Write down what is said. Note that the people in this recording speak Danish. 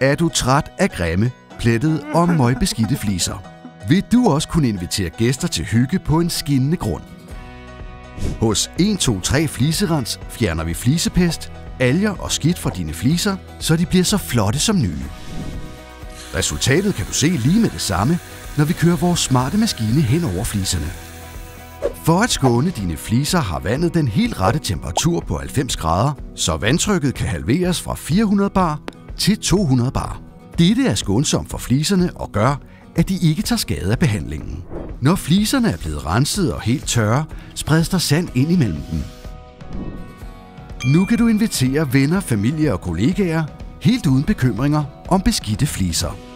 Er du træt af grimme, plettede og møgbeskidte fliser? Vil du også kunne invitere gæster til hygge på en skinnende grund? Hos 123 Fliserens fjerner vi flisepest, alger og skidt fra dine fliser, så de bliver så flotte som nye. Resultatet kan du se lige med det samme, når vi kører vores smarte maskine hen over fliserne. For at skåne dine fliser har vandet den helt rette temperatur på 90 grader, så vandtrykket kan halveres fra 400 bar til 200 bar. Dette er skånsomt for fliserne og gør, at de ikke tager skade af behandlingen. Når fliserne er blevet renset og helt tørre, spredes der sand ind imellem dem. Nu kan du invitere venner, familie og kollegaer helt uden bekymringer om beskidte fliser.